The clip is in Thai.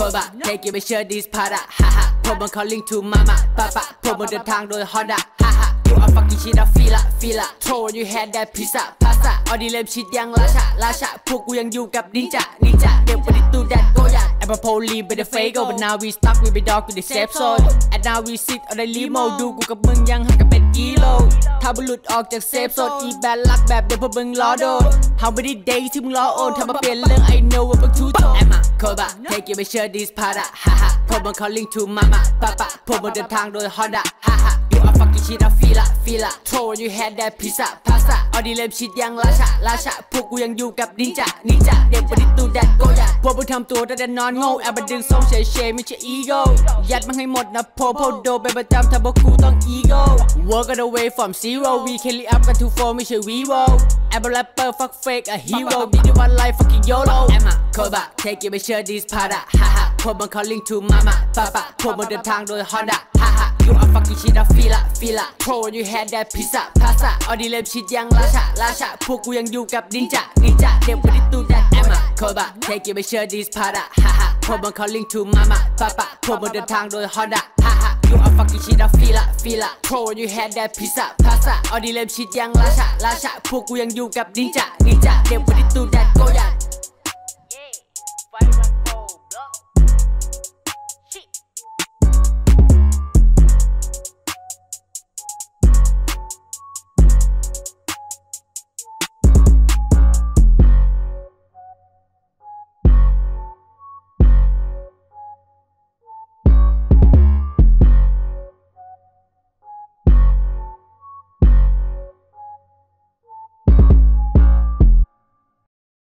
Koba Take it ไปเชื่อ this part อะฮ่าฮ่าพวกมัน calling to mama ป้าป้าพวกมันเดินทางโดย Honda ฮ่าฮ่า You are fucking shit อะ feel อะ feel อะ Throw you had that pizza pasta ออดีเลมชิดยังราชาราชาพวกกูยังอยู่กับนินจานินจาเด็กประดิษฐ์ตูแดดโกยา I'm a police but the fake but now we stuck with the dog with the safe zone and now we sit on the limo ดูกูกับมึงยังห่างกันเป็นกิโลถ้าบุหลุดออกจากเซฟโซนอีแบนลักแบบเดี๋ยวพวกมึงล้อโดน How many days ที่มึงล้อโอนทำมาเปลี่ยนเรื่อง I know ว่ามึงทูโต I'm a Koba take it ไปเชื่อ this part อะฮ่าฮ่าพวกมัน calling to mama papa ผมันเดินทางโดย Honda ฮ่าฮ่า You are fucking shit I feel it feel it Throw you had that pizza pasta ออดีเลมชิดยังราชาราชาพวกกูยังอยู่กับนินจานินจาเด็กประดิษฐ์ตูแดดโก ทำตัวแต่แต่นอนโง่แอบมาดึงทรงเฉยเฉยๆไม่ใช่อีโก้ยัดมันให้หมดนะโพโพโดเป็นประจำถ้าพวกกูต้องอีโก้ Work on the way from zero we can live up กัน to four ไม่ใช่ vivo I'm a rapper fuck fake a hero ดีดีวัน life fucking YOLO I'm a Koba take it ไปเชื่อ this part อะฮ่าฮ่าพวกมัน calling to mama ป้าป้าพวกมันเดินทางโดย Honda ฮ่าฮ่า You are fucking shit อะ feel อะ feel อะ Pro you had that pizza pasta ออดีเลมชิดยังราชาราชาพวกกูยังอยู่กับนินจานินจาเด็กประดิษฐ์ตูแดด I'm a Koba take it ไปเชื่อ this part อะฮ่าฮ่าพวกมัน calling to mama ป้าป้าพวกมันเดินทางโดย Honda ฮ่าฮ่า You are fucking shit อะ feel อะ feel อะ Pro you had that pizza pasta ออดีเลมชิดยังราชาราชาพวกกูยังอยู่กับนินจานินจาเด็กประดิษฐ์ตู